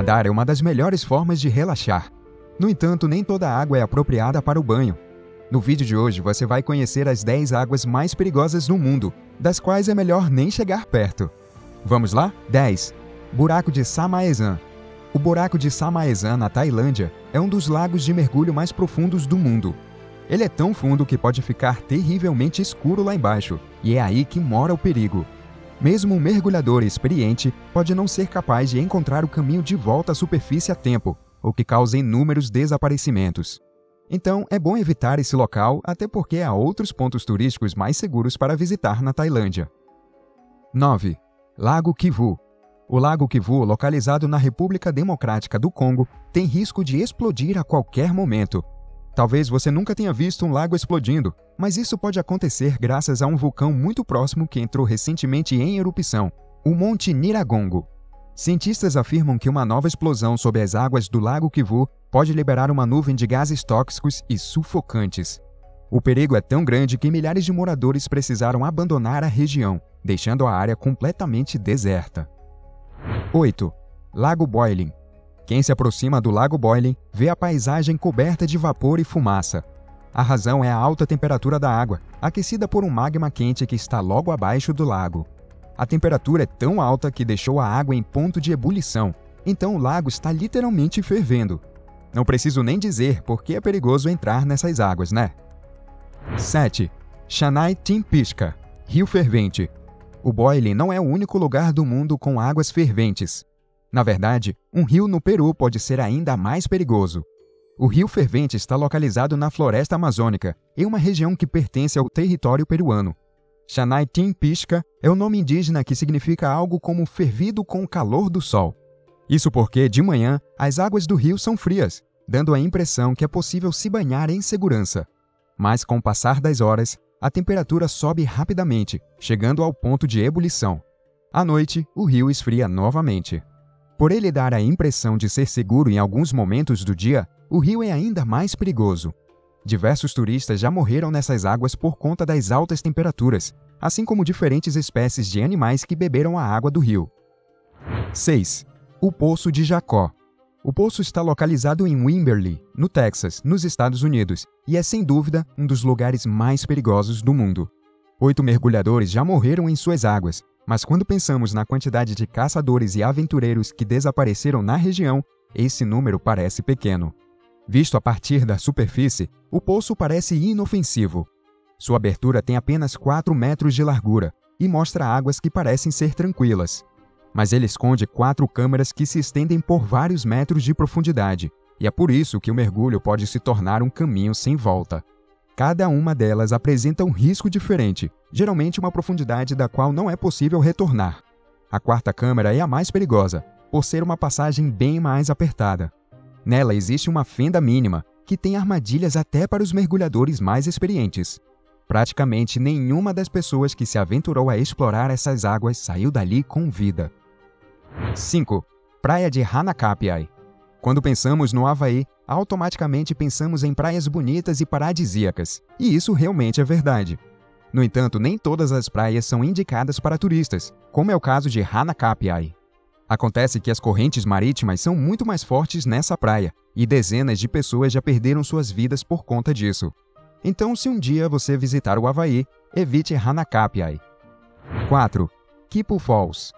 Nadar é uma das melhores formas de relaxar. No entanto, nem toda água é apropriada para o banho. No vídeo de hoje você vai conhecer as 10 águas mais perigosas no mundo, das quais é melhor nem chegar perto. Vamos lá? 10. Buraco de Samaezan. O buraco de Samaezan, na Tailândia, é um dos lagos de mergulho mais profundos do mundo. Ele é tão fundo que pode ficar terrivelmente escuro lá embaixo, e é aí que mora o perigo. Mesmo um mergulhador experiente pode não ser capaz de encontrar o caminho de volta à superfície a tempo, o que causa inúmeros desaparecimentos. Então, é bom evitar esse local, até porque há outros pontos turísticos mais seguros para visitar na Tailândia. 9. Lago Kivu. O Lago Kivu, localizado na República Democrática do Congo, tem risco de explodir a qualquer momento, Talvez você nunca tenha visto um lago explodindo, mas isso pode acontecer graças a um vulcão muito próximo que entrou recentemente em erupção, o Monte Niragongo. Cientistas afirmam que uma nova explosão sob as águas do Lago Kivu pode liberar uma nuvem de gases tóxicos e sufocantes. O perigo é tão grande que milhares de moradores precisaram abandonar a região, deixando a área completamente deserta. 8. Lago Boiling quem se aproxima do Lago Boiling vê a paisagem coberta de vapor e fumaça. A razão é a alta temperatura da água, aquecida por um magma quente que está logo abaixo do lago. A temperatura é tão alta que deixou a água em ponto de ebulição, então o lago está literalmente fervendo. Não preciso nem dizer por que é perigoso entrar nessas águas, né? 7. Chanai Timpishka Rio Fervente. O Boiling não é o único lugar do mundo com águas ferventes. Na verdade, um rio no Peru pode ser ainda mais perigoso. O Rio Fervente está localizado na floresta amazônica, em uma região que pertence ao território peruano. Xanai Timpisca é o nome indígena que significa algo como fervido com o calor do sol. Isso porque, de manhã, as águas do rio são frias, dando a impressão que é possível se banhar em segurança. Mas, com o passar das horas, a temperatura sobe rapidamente, chegando ao ponto de ebulição. À noite, o rio esfria novamente. Por ele dar a impressão de ser seguro em alguns momentos do dia, o rio é ainda mais perigoso. Diversos turistas já morreram nessas águas por conta das altas temperaturas, assim como diferentes espécies de animais que beberam a água do rio. 6. O Poço de Jacó. O poço está localizado em Wimberley, no Texas, nos Estados Unidos, e é sem dúvida um dos lugares mais perigosos do mundo. Oito mergulhadores já morreram em suas águas, mas quando pensamos na quantidade de caçadores e aventureiros que desapareceram na região, esse número parece pequeno. Visto a partir da superfície, o poço parece inofensivo. Sua abertura tem apenas 4 metros de largura e mostra águas que parecem ser tranquilas. Mas ele esconde quatro câmeras que se estendem por vários metros de profundidade, e é por isso que o mergulho pode se tornar um caminho sem volta. Cada uma delas apresenta um risco diferente, geralmente uma profundidade da qual não é possível retornar. A quarta câmara é a mais perigosa, por ser uma passagem bem mais apertada. Nela existe uma fenda mínima, que tem armadilhas até para os mergulhadores mais experientes. Praticamente nenhuma das pessoas que se aventurou a explorar essas águas saiu dali com vida. 5. Praia de Hanacapiai quando pensamos no Havaí, automaticamente pensamos em praias bonitas e paradisíacas, e isso realmente é verdade. No entanto, nem todas as praias são indicadas para turistas, como é o caso de Hanakapiai. Acontece que as correntes marítimas são muito mais fortes nessa praia, e dezenas de pessoas já perderam suas vidas por conta disso. Então, se um dia você visitar o Havaí, evite Hanakapiai. 4. Kipu Falls.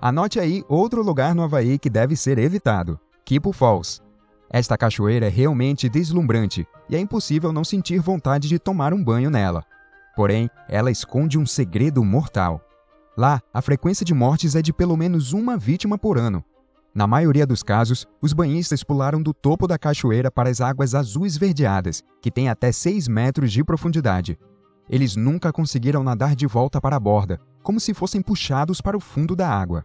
Anote aí outro lugar no Havaí que deve ser evitado. Kipo Falls. Esta cachoeira é realmente deslumbrante e é impossível não sentir vontade de tomar um banho nela. Porém, ela esconde um segredo mortal. Lá, a frequência de mortes é de pelo menos uma vítima por ano. Na maioria dos casos, os banhistas pularam do topo da cachoeira para as águas azuis verdeadas, que têm até 6 metros de profundidade. Eles nunca conseguiram nadar de volta para a borda, como se fossem puxados para o fundo da água.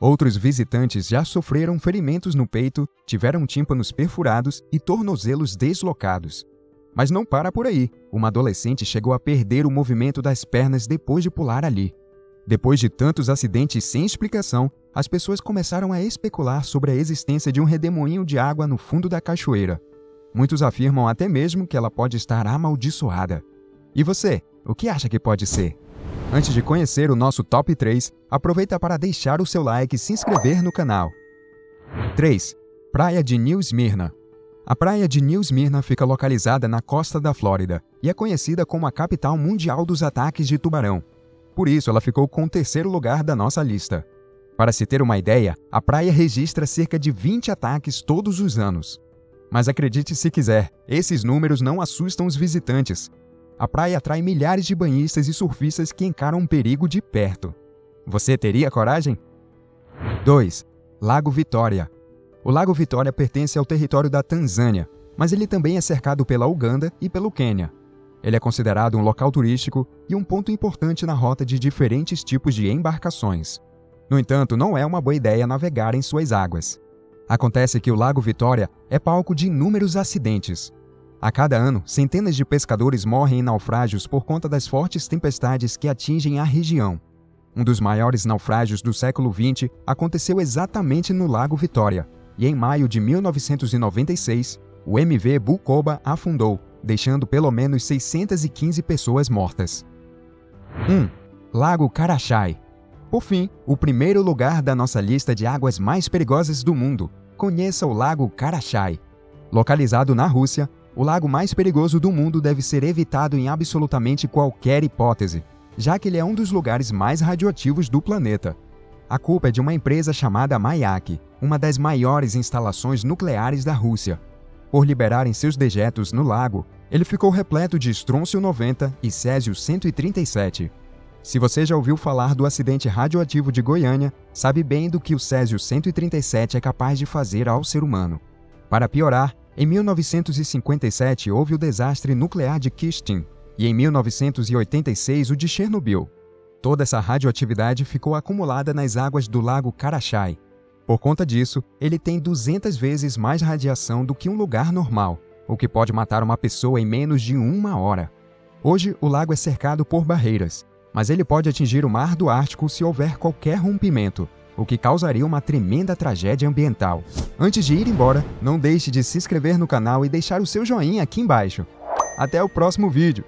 Outros visitantes já sofreram ferimentos no peito, tiveram tímpanos perfurados e tornozelos deslocados. Mas não para por aí. Uma adolescente chegou a perder o movimento das pernas depois de pular ali. Depois de tantos acidentes sem explicação, as pessoas começaram a especular sobre a existência de um redemoinho de água no fundo da cachoeira. Muitos afirmam até mesmo que ela pode estar amaldiçoada. E você, o que acha que pode ser? Antes de conhecer o nosso top 3, aproveita para deixar o seu like e se inscrever no canal. 3. Praia de New Smyrna. A praia de New Smyrna fica localizada na costa da Flórida e é conhecida como a capital mundial dos ataques de tubarão. Por isso, ela ficou com o terceiro lugar da nossa lista. Para se ter uma ideia, a praia registra cerca de 20 ataques todos os anos. Mas acredite se quiser, esses números não assustam os visitantes. A praia atrai milhares de banhistas e surfistas que encaram um perigo de perto. Você teria coragem? 2. Lago Vitória. O Lago Vitória pertence ao território da Tanzânia, mas ele também é cercado pela Uganda e pelo Quênia. Ele é considerado um local turístico e um ponto importante na rota de diferentes tipos de embarcações. No entanto, não é uma boa ideia navegar em suas águas. Acontece que o Lago Vitória é palco de inúmeros acidentes. A cada ano, centenas de pescadores morrem em naufrágios por conta das fortes tempestades que atingem a região. Um dos maiores naufrágios do século XX aconteceu exatamente no Lago Vitória, e em maio de 1996, o MV Bukoba afundou, deixando pelo menos 615 pessoas mortas. 1. Lago Karachai. Por fim, o primeiro lugar da nossa lista de águas mais perigosas do mundo. Conheça o Lago Karachai. Localizado na Rússia, o lago mais perigoso do mundo deve ser evitado em absolutamente qualquer hipótese, já que ele é um dos lugares mais radioativos do planeta. A culpa é de uma empresa chamada Mayak, uma das maiores instalações nucleares da Rússia. Por liberarem seus dejetos no lago, ele ficou repleto de estrôncio 90 e césio 137. Se você já ouviu falar do acidente radioativo de Goiânia, sabe bem do que o césio 137 é capaz de fazer ao ser humano. Para piorar, em 1957 houve o desastre nuclear de Kistin e em 1986 o de Chernobyl. Toda essa radioatividade ficou acumulada nas águas do lago Karachai. Por conta disso, ele tem 200 vezes mais radiação do que um lugar normal, o que pode matar uma pessoa em menos de uma hora. Hoje, o lago é cercado por barreiras, mas ele pode atingir o mar do Ártico se houver qualquer rompimento, o que causaria uma tremenda tragédia ambiental. Antes de ir embora, não deixe de se inscrever no canal e deixar o seu joinha aqui embaixo. Até o próximo vídeo!